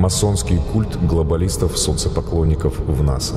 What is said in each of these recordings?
Масонский культ глобалистов-солнцепоклонников в НАСА.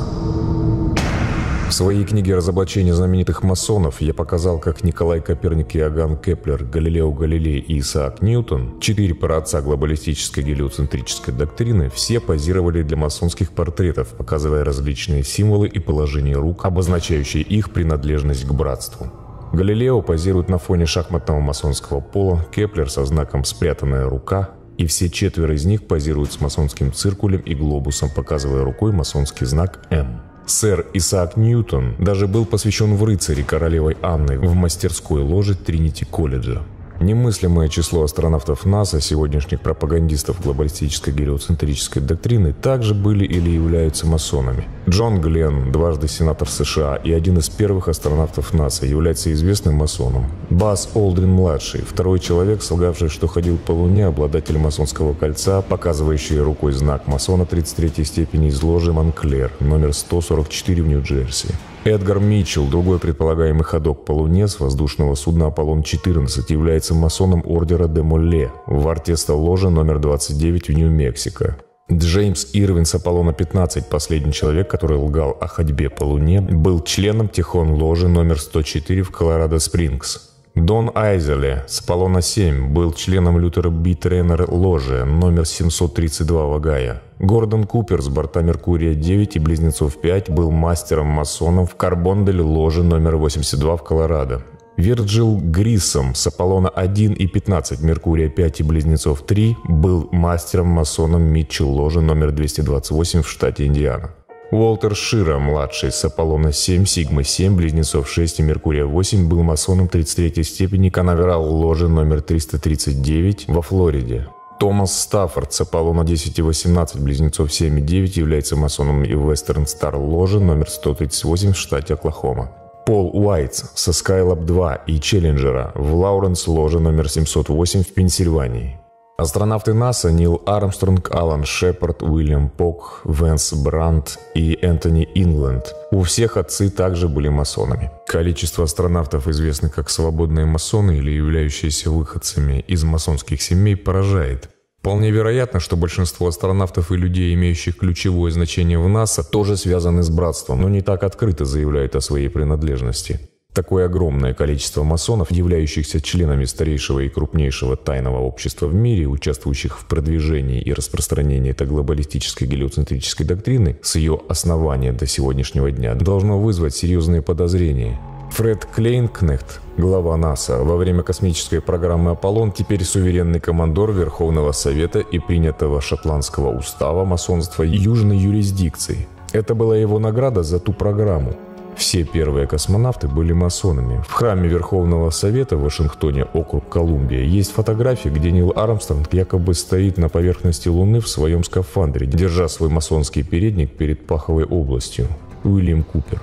В своей книге «Разоблачение знаменитых масонов» я показал, как Николай Коперник, Иоганн Кеплер, Галилео Галилей и Исаак Ньютон, четыре праотца глобалистической гелиоцентрической доктрины, все позировали для масонских портретов, показывая различные символы и положения рук, обозначающие их принадлежность к братству. Галилео позирует на фоне шахматного масонского пола, Кеплер со знаком «спрятанная рука», и все четверо из них позируют с масонским циркулем и глобусом, показывая рукой масонский знак «М». Сэр Исаак Ньютон даже был посвящен в рыцаре королевой Анны в мастерской ложе Тринити колледжа. Немыслимое число астронавтов НАСА, сегодняшних пропагандистов глобалистической гелиоцентрической доктрины, также были или являются масонами. Джон Гленн, дважды сенатор США и один из первых астронавтов НАСА, является известным масоном. Бас Олдрин-младший, второй человек, солгавший, что ходил по Луне, обладатель масонского кольца, показывающий рукой знак масона 33 степени из ложи Монклер, номер 144 в Нью-Джерси. Эдгар Митчелл, другой предполагаемый ходок по Луне с воздушного судна «Аполлон-14», является масоном ордера де Молле в артеста ложа номер 29 в Нью-Мексико. Джеймс Ирвин с Аполлона-15, последний человек, который лгал о ходьбе по Луне, был членом Тихон ложи номер 104 в Колорадо-Спрингс. Дон Айзеле с Аполлона-7 был членом Лютера Би Тренер ложи номер 732 в Огайо. Гордон Купер с борта Меркурия-9 и Близнецов-5 был мастером-масоном в Карбондель ложи номер 82 в Колорадо. Вирджил Грисом с Аполлона-1 и 15 Меркурия-5 и Близнецов-3 был мастером-масоном Митчелл ложи номер 228 в штате Индиана. Уолтер Шира, младший, с Аполлона-7, Сигма-7, Близнецов-6 и Меркурия-8, был масоном 33 степени канаверал ложи номер 339 во Флориде. Томас Стаффорд с Аполлона 10 и 18, Близнецов 7 и 9 является масоном и Western Star ложи номер 138 в штате Оклахома. Пол Уайтс со Skylab 2 и Челленджера в Лауренс ложе номер 708 в Пенсильвании. Астронавты НАСА Нил Армстронг, Алан Шепард, Уильям Поуг, Венс Брандт и Энтони Ингленд. У всех отцы также были масонами. Количество астронавтов, известных как свободные масоны или являющиеся выходцами из масонских семей, поражает. Вполне вероятно, что большинство астронавтов и людей, имеющих ключевое значение в НАСА, тоже связаны с братством, но не так открыто заявляют о своей принадлежности. Такое огромное количество масонов, являющихся членами старейшего и крупнейшего тайного общества в мире, участвующих в продвижении и распространении этой глобалистической гелиоцентрической доктрины, с ее основания до сегодняшнего дня, должно вызвать серьезные подозрения – Фред Клейнкнехт, глава НАСА, во время космической программы «Аполлон» теперь суверенный командор Верховного Совета и принятого шотландского устава масонства Южной юрисдикции. Это была его награда за ту программу. Все первые космонавты были масонами. В храме Верховного Совета в Вашингтоне, округ Колумбия, есть фотографии, где Нил Армстронг якобы стоит на поверхности Луны в своем скафандре, держа свой масонский передник перед паховой областью. Уильям Купер.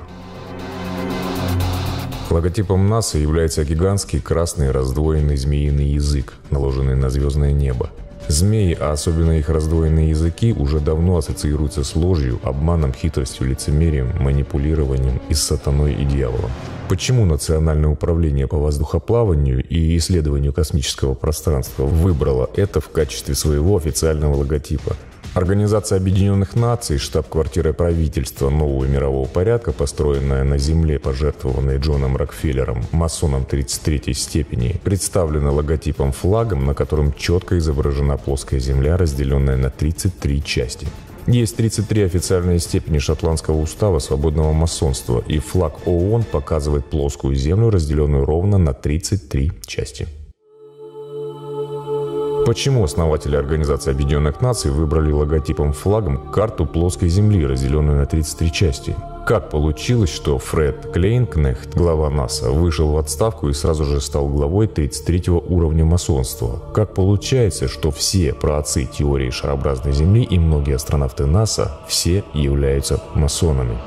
Логотипом НАСА является гигантский красный раздвоенный змеиный язык, наложенный на звездное небо. Змеи, а особенно их раздвоенные языки, уже давно ассоциируются с ложью, обманом, хитростью, лицемерием, манипулированием и с сатаной и дьяволом. Почему Национальное управление по воздухоплаванию и исследованию космического пространства выбрало это в качестве своего официального логотипа? Организация Объединенных Наций, штаб-квартира правительства нового мирового порядка, построенная на земле, пожертвованной Джоном Рокфеллером, масоном 33 степени, представлена логотипом флагом, на котором четко изображена плоская земля, разделенная на 33 части. Есть 33 официальные степени шотландского устава свободного масонства, и флаг ООН показывает плоскую землю, разделенную ровно на 33 части. Почему основатели Организации Объединенных Наций выбрали логотипом флагом карту плоской Земли, разделенную на 33 части? Как получилось, что Фред Клейнкнехт, глава НАСА, вышел в отставку и сразу же стал главой 33 уровня масонства? Как получается, что все праотцы теории шарообразной Земли и многие астронавты НАСА все являются масонами?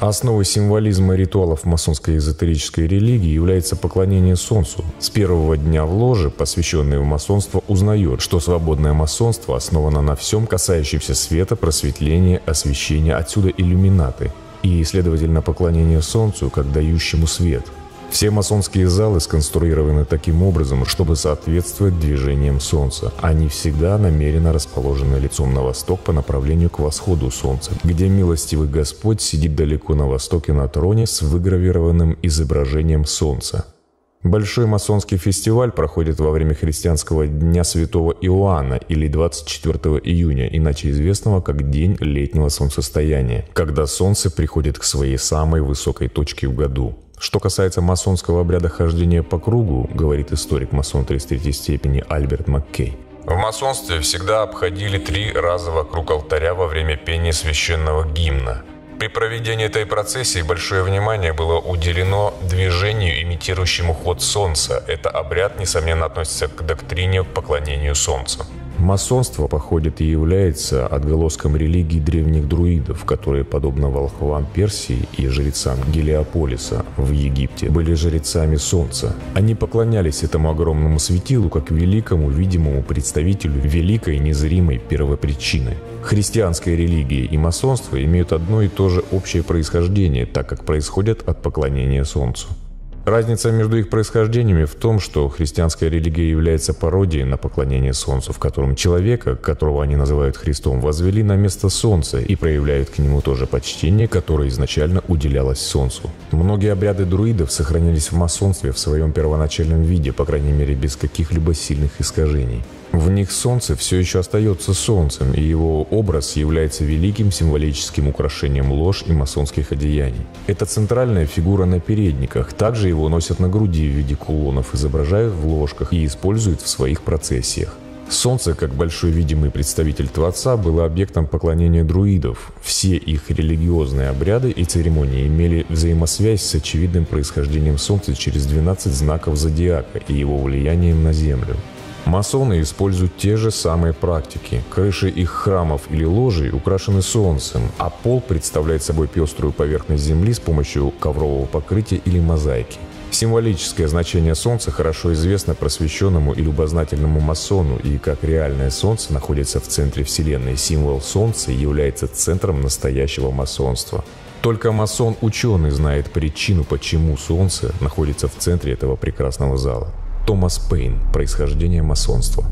Основой символизма ритуалов масонской эзотерической религии является поклонение Солнцу. С первого дня в ложе, посвященное масонству, узнает, что свободное масонство основано на всем касающемся света, просветления, освещения, отсюда иллюминаты, и, следовательно, поклонение Солнцу как дающему свет – Все масонские залы сконструированы таким образом, чтобы соответствовать движениям Солнца. Они всегда намеренно расположены лицом на восток по направлению к восходу Солнца, где милостивый Господь сидит далеко на востоке на троне с выгравированным изображением Солнца. Большой масонский фестиваль проходит во время христианского Дня Святого Иоанна или 24 июня, иначе известного как День летнего солнцестояния, когда солнце приходит к своей самой высокой точке в году. Что касается масонского обряда хождения по кругу, говорит историк масон 33 степени Альберт Маккей, в масонстве всегда обходили три раза вокруг алтаря во время пения священного гимна. При проведении этой процессии большое внимание было уделено движению, имитирующему ход Солнца. Это обряд, несомненно, относится к доктрине поклонению Солнцу. Масонство походит и является отголоском религии древних друидов, которые, подобно волхвам Персии и жрецам Гелиополиса в Египте, были жрецами Солнца. Они поклонялись этому огромному светилу как великому видимому представителю великой незримой первопричины. Христианская религия и масонство имеют одно и то же общее происхождение, так как происходят от поклонения Солнцу. Разница между их происхождениями в том, что христианская религия является пародией на поклонение Солнцу, в котором человека, которого они называют Христом, возвели на место Солнца и проявляют к нему то же почтение, которое изначально уделялось Солнцу. Многие обряды друидов сохранились в масонстве в своем первоначальном виде, по крайней мере без каких-либо сильных искажений. В них солнце все еще остается солнцем, и его образ является великим символическим украшением ложь и масонских одеяний. Это центральная фигура на передниках, также его носят на груди в виде кулонов, изображают в ложках и используют в своих процессиях. Солнце, как большой видимый представитель Творца, было объектом поклонения друидов. Все их религиозные обряды и церемонии имели взаимосвязь с очевидным происхождением Солнца через 12 знаков зодиака и его влиянием на Землю. Масоны используют те же самые практики. Крыши их храмов или ложей украшены солнцем, а пол представляет собой пеструю поверхность земли с помощью коврового покрытия или мозаики. Символическое значение Солнца хорошо известно просвещенному и любознательному масону, и как реальное Солнце находится в центре Вселенной, символ Солнца является центром настоящего масонства. Только масон-ученый знает причину, почему Солнце находится в центре этого прекрасного зала. Томас Пейн. Происхождение масонства.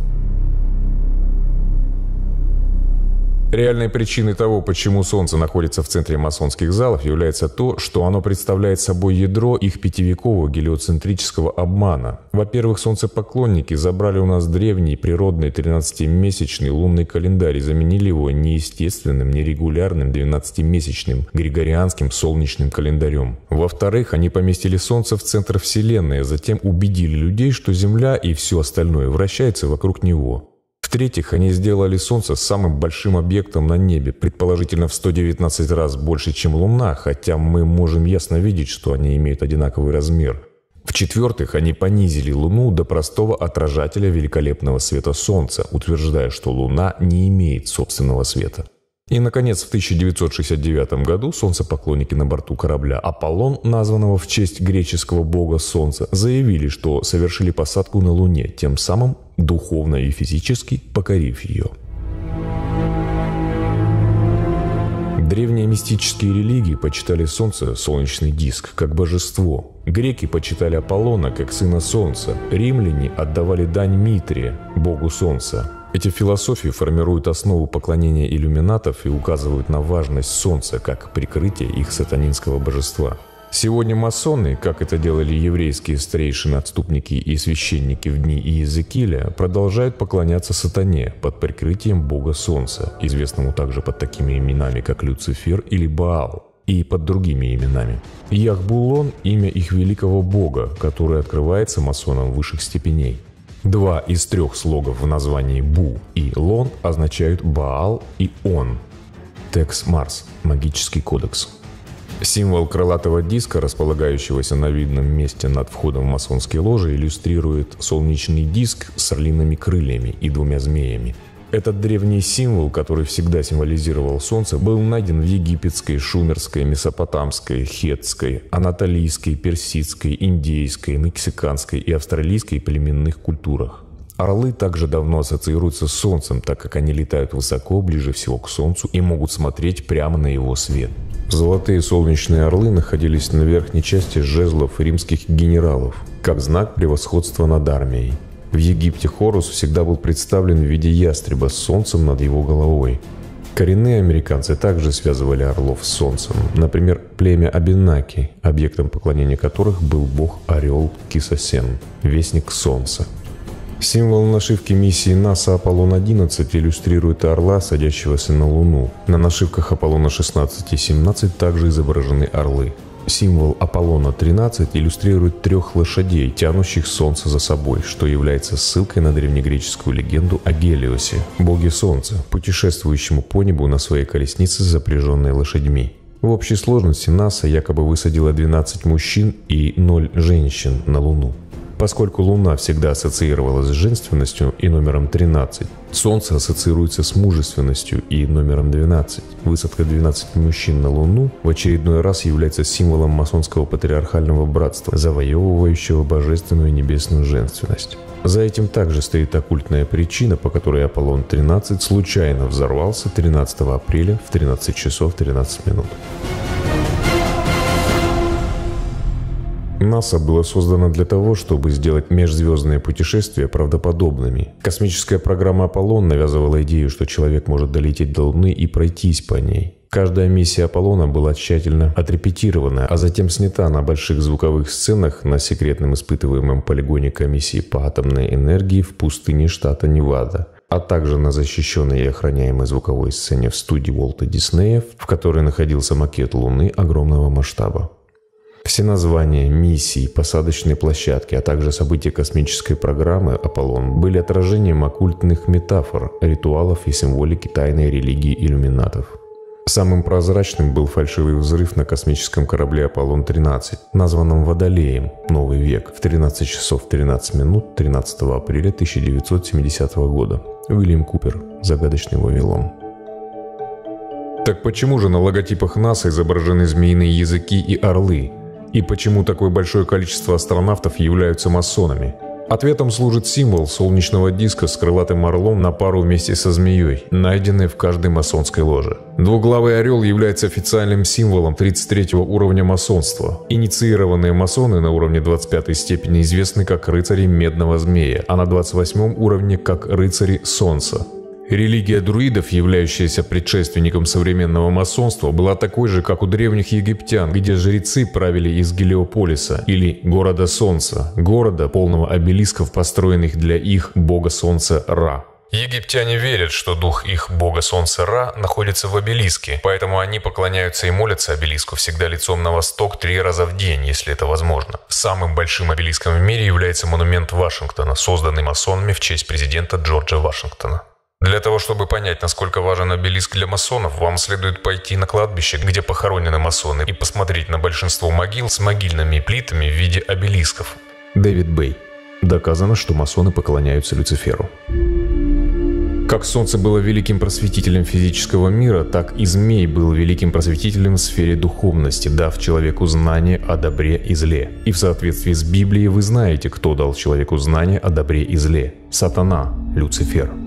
Реальной причиной того, почему Солнце находится в центре масонских залов, является то, что оно представляет собой ядро их пятивекового гелиоцентрического обмана. Во-первых, солнцепоклонники забрали у нас древний природный 13-месячный лунный календарь и заменили его неестественным, нерегулярным 12-месячным григорианским солнечным календарем. Во-вторых, они поместили Солнце в центр Вселенной, а затем убедили людей, что Земля и все остальное вращается вокруг него. В-третьих, они сделали Солнце самым большим объектом на небе, предположительно в 119 раз больше, чем Луна, хотя мы можем ясно видеть, что они имеют одинаковый размер. В-четвертых, они понизили Луну до простого отражателя великолепного света Солнца, утверждая, что Луна не имеет собственного света. И, наконец, в 1969 году солнцепоклонники на борту корабля «Аполлон», названного в честь греческого бога Солнца, заявили, что совершили посадку на Луне, тем самым духовно и физически покорив ее. Древние мистические религии почитали Солнце, солнечный диск, как божество. Греки почитали Аполлона как сына Солнца. Римляне отдавали дань Митре, богу Солнца. Эти философии формируют основу поклонения иллюминатов и указывают на важность Солнца как прикрытие их сатанинского божества. Сегодня масоны, как это делали еврейские старейшины, отступники и священники в дни Иезекииля, продолжают поклоняться сатане под прикрытием бога Солнца, известному также под такими именами, как Люцифер или Баал, и под другими именами. Яхбулон – имя их великого бога, которое открывается масонам высших степеней. Два из трех слогов в названии Бу и Лон означают Баал и Он. Текс Марс – магический кодекс. Символ крылатого диска, располагающегося на видном месте над входом в масонские ложи, иллюстрирует солнечный диск с орлиными крыльями и двумя змеями. Этот древний символ, который всегда символизировал Солнце, был найден в египетской, шумерской, месопотамской, хетской, анатолийской, персидской, индейской, мексиканской и австралийской племенных культурах. Орлы также давно ассоциируются с Солнцем, так как они летают высоко, ближе всего к Солнцу и могут смотреть прямо на его свет – Золотые солнечные орлы находились на верхней части жезлов римских генералов, как знак превосходства над армией. В Египте Хорус всегда был представлен в виде ястреба с солнцем над его головой. Коренные американцы также связывали орлов с солнцем. Например, племя Абинаки, объектом поклонения которых был бог-орел Кисосен, вестник солнца. Символ нашивки миссии НАСА Аполлон-11 иллюстрирует орла, садящегося на Луну. На нашивках Аполлона-16 и 17 также изображены орлы. Символ Аполлона-13 иллюстрирует трех лошадей, тянущих Солнце за собой, что является ссылкой на древнегреческую легенду о Гелиосе, боге Солнца, путешествующему по небу на своей колеснице, запряженной лошадьми. В общей сложности НАСА якобы высадила 12 мужчин и 0 женщин на Луну. Поскольку Луна всегда ассоциировалась с женственностью и номером 13, Солнце ассоциируется с мужественностью и номером 12. Высадка 12 мужчин на Луну в очередной раз является символом масонского патриархального братства, завоевывающего божественную небесную женственность. За этим также стоит оккультная причина, по которой Аполлон-13 случайно взорвался 13 апреля в 13 часов 13 минут. НАСА было создано для того, чтобы сделать межзвездные путешествия правдоподобными. Космическая программа «Аполлон» навязывала идею, что человек может долететь до Луны и пройтись по ней. Каждая миссия Аполлона была тщательно отрепетирована, а затем снята на больших звуковых сценах на секретном испытываемом полигоне комиссии по атомной энергии в пустыне штата Невада а также на защищенной и охраняемой звуковой сцене в студии Уолта Диснея, в которой находился макет Луны огромного масштаба. Все названия, миссии, посадочные площадки, а также события космической программы «Аполлон» были отражением оккультных метафор, ритуалов и символики тайной религии иллюминатов. Самым прозрачным был фальшивый взрыв на космическом корабле «Аполлон-13», названном «Водолеем. Новый век» в 13 часов 13 минут 13 апреля 1970 года. Уильям Купер. Загадочный Вавилон. Так почему же на логотипах НАСА изображены змеиные языки и орлы, и почему такое большое количество астронавтов являются масонами? Ответом служит символ солнечного диска с крылатым орлом на пару вместе со змеей, найденный в каждой масонской ложе. Двуглавый орел является официальным символом 33 уровня масонства. Инициированные масоны на уровне 25 степени известны как рыцари медного змея, а на 28 уровне как рыцари солнца. Религия друидов, являющаяся предшественником современного масонства, была такой же, как у древних египтян, где жрецы правили из Гелиополиса или города Солнца, города, полного обелисков, построенных для их бога Солнца Ра. Египтяне верят, что дух их бога солнца Ра находится в обелиске, поэтому они поклоняются и молятся обелиску всегда лицом на восток три раза в день, если это возможно. Самым большим обелиском в мире является монумент Вашингтона, созданный масонами в честь президента Джорджа Вашингтона. Для того, чтобы понять, насколько важен обелиск для масонов, вам следует пойти на кладбище, где похоронены масоны, и посмотреть на большинство могил с могильными плитами в виде обелисков. Дэвид Бэй. Доказано, что масоны поклоняются Люциферу. Как Солнце было великим просветителем физического мира, так и Змей был великим просветителем в сфере духовности, дав человеку знание о добре и зле. И в соответствии с Библией вы знаете, кто дал человеку знание о добре и зле. Сатана, Люцифер.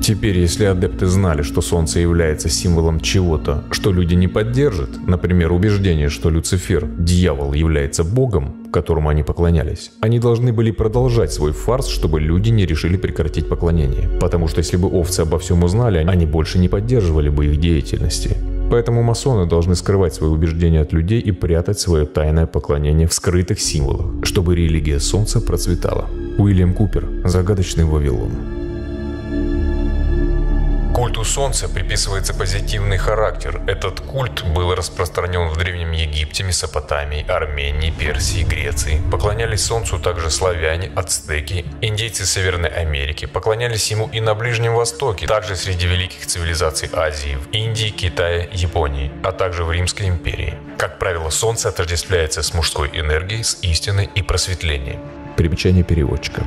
Теперь, если адепты знали, что Солнце является символом чего-то, что люди не поддержат, например, убеждение, что Люцифер, дьявол, является богом, которому они поклонялись, они должны были продолжать свой фарс, чтобы люди не решили прекратить поклонение. Потому что если бы овцы обо всем узнали, они больше не поддерживали бы их деятельности. Поэтому масоны должны скрывать свои убеждения от людей и прятать свое тайное поклонение в скрытых символах, чтобы религия Солнца процветала. Уильям Купер. Загадочный Вавилон. Культу Солнца приписывается позитивный характер. Этот культ был распространен в Древнем Египте, Месопотамии, Армении, Персии, Греции. Поклонялись Солнцу также славяне, ацтеки, индейцы Северной Америки. Поклонялись ему и на Ближнем Востоке, также среди великих цивилизаций Азии, в Индии, Китае, Японии, а также в Римской империи. Как правило, Солнце отождествляется с мужской энергией, с истиной и просветлением. Примечание переводчика.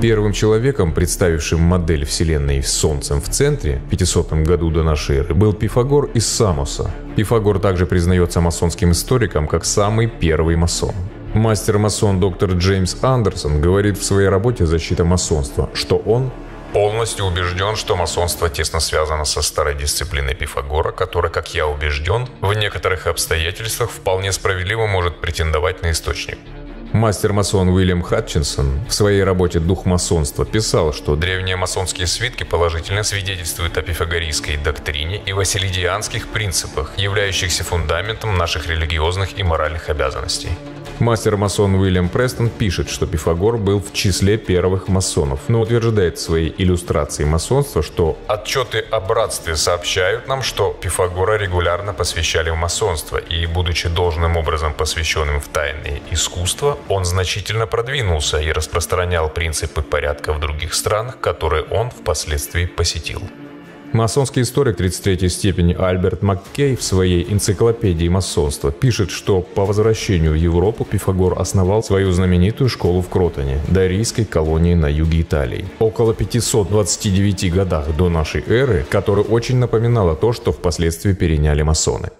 Первым человеком, представившим модель Вселенной с Солнцем в центре в 500 году до нашей эры, был Пифагор из Самоса. Пифагор также признается масонским историком как самый первый масон. Мастер-масон доктор Джеймс Андерсон говорит в своей работе «Защита масонства», что он полностью убежден, что масонство тесно связано со старой дисциплиной Пифагора, которая, как я убежден, в некоторых обстоятельствах вполне справедливо может претендовать на источник. Мастер-масон Уильям Хатчинсон в своей работе «Дух масонства» писал, что древние масонские свитки положительно свидетельствуют о пифагорийской доктрине и василидианских принципах, являющихся фундаментом наших религиозных и моральных обязанностей. Мастер-масон Уильям Престон пишет, что Пифагор был в числе первых масонов, но утверждает в своей иллюстрации масонства, что отчеты о братстве сообщают нам, что Пифагора регулярно посвящали в масонство, и, будучи должным образом посвященным в тайные искусства, он значительно продвинулся и распространял принципы порядка в других странах, которые он впоследствии посетил. Масонский историк 33 степени Альберт Маккей в своей энциклопедии масонства пишет, что по возвращению в Европу Пифагор основал свою знаменитую школу в Кротоне, дарийской колонии на юге Италии. Около 529 годах до нашей эры, которая очень напоминала то, что впоследствии переняли масоны.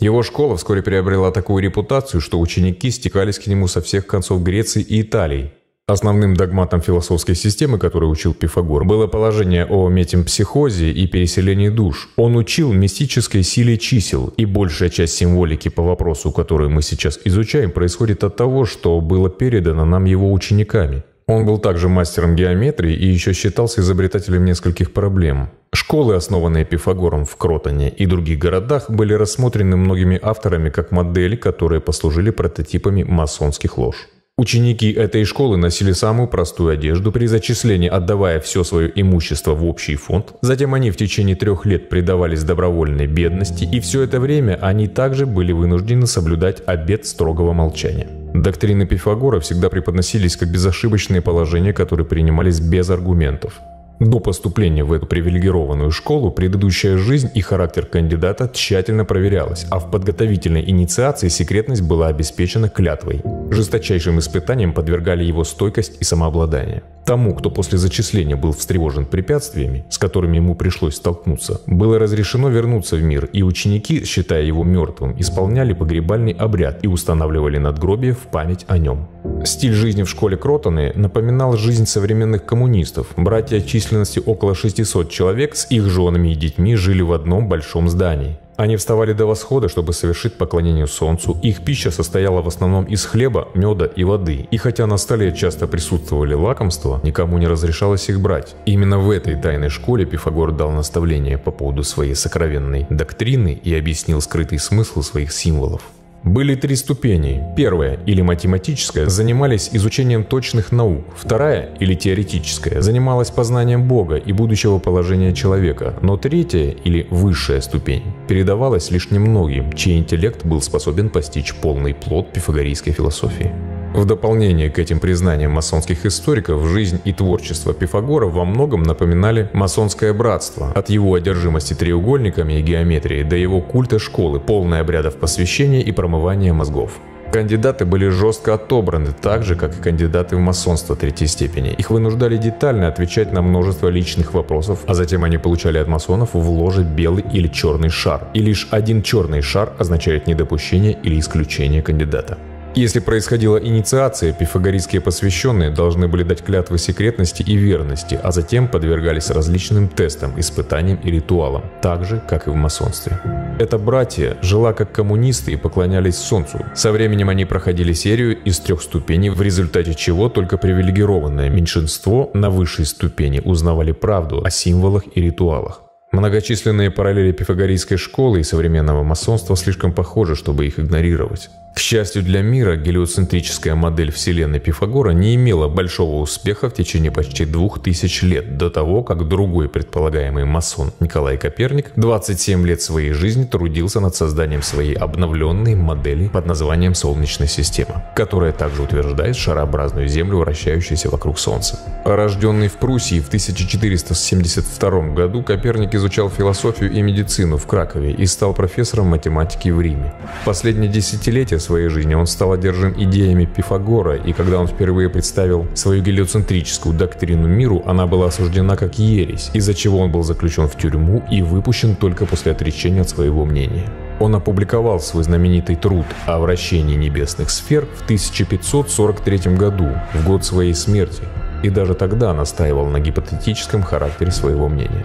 Его школа вскоре приобрела такую репутацию, что ученики стекались к нему со всех концов Греции и Италии, Основным догматом философской системы, который учил Пифагор, было положение о метемпсихозе и переселении душ. Он учил мистической силе чисел, и большая часть символики по вопросу, который мы сейчас изучаем, происходит от того, что было передано нам его учениками. Он был также мастером геометрии и еще считался изобретателем нескольких проблем. Школы, основанные Пифагором в Кротоне и других городах, были рассмотрены многими авторами как модели, которые послужили прототипами масонских лож. Ученики этой школы носили самую простую одежду при зачислении, отдавая все свое имущество в общий фонд. Затем они в течение трех лет предавались добровольной бедности, и все это время они также были вынуждены соблюдать обет строгого молчания. Доктрины Пифагора всегда преподносились как безошибочные положения, которые принимались без аргументов. До поступления в эту привилегированную школу предыдущая жизнь и характер кандидата тщательно проверялась, а в подготовительной инициации секретность была обеспечена клятвой. Жесточайшим испытанием подвергали его стойкость и самообладание. Тому, кто после зачисления был встревожен препятствиями, с которыми ему пришлось столкнуться, было разрешено вернуться в мир, и ученики, считая его мертвым, исполняли погребальный обряд и устанавливали надгробие в память о нем. Стиль жизни в школе Кротоны напоминал жизнь современных коммунистов. Братья численностью около 600 человек с их женами и детьми жили в одном большом здании. Они вставали до восхода, чтобы совершить поклонение солнцу. Их пища состояла в основном из хлеба, меда и воды. И хотя на столе часто присутствовали лакомства, никому не разрешалось их брать. Именно в этой тайной школе Пифагор дал наставление по поводу своей сокровенной доктрины и объяснил скрытый смысл своих символов. Были три ступени. Первая, или математическая, занимались изучением точных наук. Вторая, или теоретическая, занималась познанием Бога и будущего положения человека. Но третья, или высшая ступень, передавалась лишь немногим, чей интеллект был способен постичь полный плод пифагорейской философии. В дополнение к этим признаниям масонских историков, жизнь и творчество Пифагора во многом напоминали масонское братство. От его одержимости треугольниками и геометрией до его культа школы, полной обрядов посвящения и промывания мозгов. Кандидаты были жестко отобраны, так же, как и кандидаты в масонство третьей степени. Их вынуждали детально отвечать на множество личных вопросов, а затем они получали от масонов в ложе белый или черный шар. И лишь один черный шар означает недопущение или исключение кандидата. Если происходила инициация, пифагорийские посвященные должны были дать клятвы секретности и верности, а затем подвергались различным тестам, испытаниям и ритуалам, так же, как и в масонстве. Эта братья жила как коммунисты и поклонялись Солнцу. Со временем они проходили серию из трех ступеней, в результате чего только привилегированное меньшинство на высшей ступени узнавали правду о символах и ритуалах. Многочисленные параллели пифагорейской школы и современного масонства слишком похожи, чтобы их игнорировать. К счастью для мира, гелиоцентрическая модель Вселенной Пифагора не имела большого успеха в течение почти двух тысяч лет до того, как другой предполагаемый масон Николай Коперник 27 лет своей жизни трудился над созданием своей обновленной модели под названием Солнечная система, которая также утверждает шарообразную Землю, вращающуюся вокруг Солнца. Рожденный в Пруссии в 1472 году, Коперник изучал философию и медицину в Кракове и стал профессором математики в Риме. Последние десятилетия своей жизни он стал одержим идеями Пифагора, и когда он впервые представил свою гелиоцентрическую доктрину миру, она была осуждена как ересь, из-за чего он был заключен в тюрьму и выпущен только после отречения от своего мнения. Он опубликовал свой знаменитый труд о вращении небесных сфер в 1543 году, в год своей смерти, и даже тогда настаивал на гипотетическом характере своего мнения.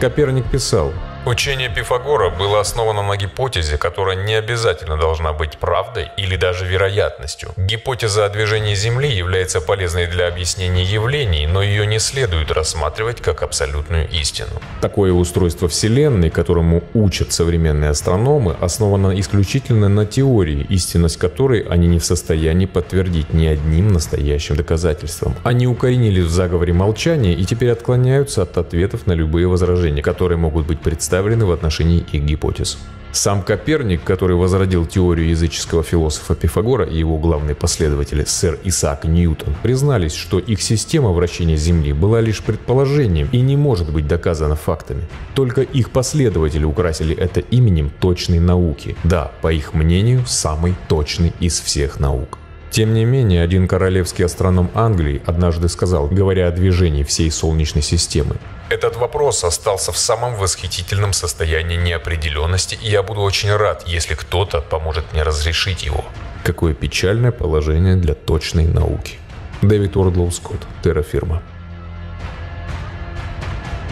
Коперник писал, Учение Пифагора было основано на гипотезе, которая не обязательно должна быть правдой или даже вероятностью. Гипотеза о движении Земли является полезной для объяснения явлений, но ее не следует рассматривать как абсолютную истину. Такое устройство Вселенной, которому учат современные астрономы, основано исключительно на теории, истинность которой они не в состоянии подтвердить ни одним настоящим доказательством. Они укоренились в заговоре молчания и теперь отклоняются от ответов на любые возражения, которые могут быть представлены представлены в отношении их гипотез. Сам Коперник, который возродил теорию языческого философа Пифагора и его главный последователь сэр Исаак Ньютон, признались, что их система вращения Земли была лишь предположением и не может быть доказана фактами. Только их последователи украсили это именем точной науки. Да, по их мнению, самой точной из всех наук. Тем не менее, один королевский астроном Англии однажды сказал, говоря о движении всей Солнечной системы, этот вопрос остался в самом восхитительном состоянии неопределенности, и я буду очень рад, если кто-то поможет мне разрешить его. Какое печальное положение для точной науки. Дэвид Уордлоу Скотт, Террафирма.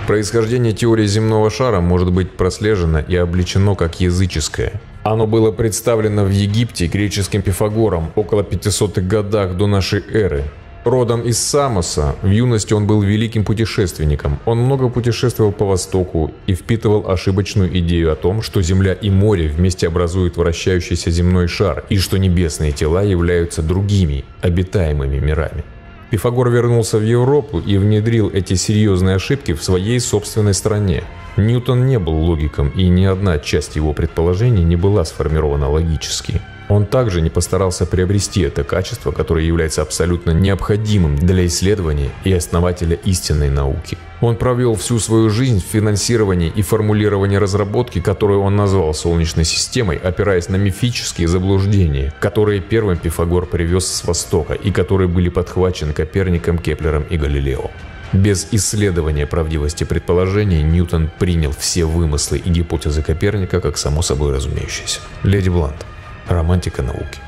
Происхождение теории земного шара может быть прослежено и обличено как языческое. Оно было представлено в Египте греческим Пифагором около 500-х годах до нашей эры. Родом из Самоса, в юности он был великим путешественником. Он много путешествовал по Востоку и впитывал ошибочную идею о том, что Земля и море вместе образуют вращающийся земной шар, и что небесные тела являются другими, обитаемыми мирами. Пифагор вернулся в Европу и внедрил эти серьезные ошибки в своей собственной стране. Ньютон не был логиком, и ни одна часть его предположений не была сформирована логически. Он также не постарался приобрести это качество, которое является абсолютно необходимым для исследования и основателя истинной науки. Он провел всю свою жизнь в финансировании и формулировании разработки, которую он назвал Солнечной системой, опираясь на мифические заблуждения, которые первым Пифагор привез с Востока и которые были подхвачены Коперником, Кеплером и Галилео. Без исследования правдивости предположений Ньютон принял все вымыслы и гипотезы Коперника как само собой разумеющиеся. Леди Блант романтика науки.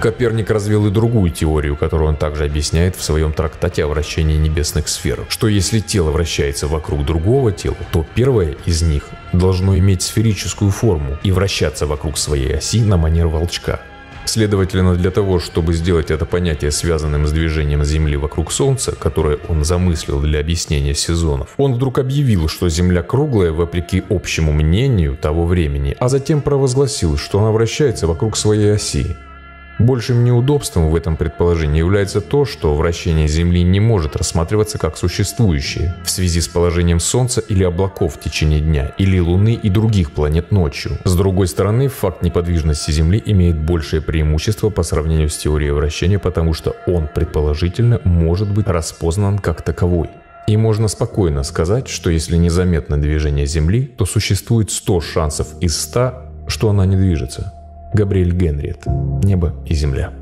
Коперник развил и другую теорию, которую он также объясняет в своем трактате о вращении небесных сфер, что если тело вращается вокруг другого тела, то первое из них должно иметь сферическую форму и вращаться вокруг своей оси на манер волчка. Следовательно, для того, чтобы сделать это понятие связанным с движением Земли вокруг Солнца, которое он замыслил для объяснения сезонов, он вдруг объявил, что Земля круглая вопреки общему мнению того времени, а затем провозгласил, что она вращается вокруг своей оси. Большим неудобством в этом предположении является то, что вращение Земли не может рассматриваться как существующее в связи с положением Солнца или облаков в течение дня, или Луны и других планет ночью. С другой стороны, факт неподвижности Земли имеет большее преимущество по сравнению с теорией вращения, потому что он, предположительно, может быть распознан как таковой. И можно спокойно сказать, что если незаметно движение Земли, то существует 100 шансов из 100, что она не движется. Габриэль Генриет. Небо и земля.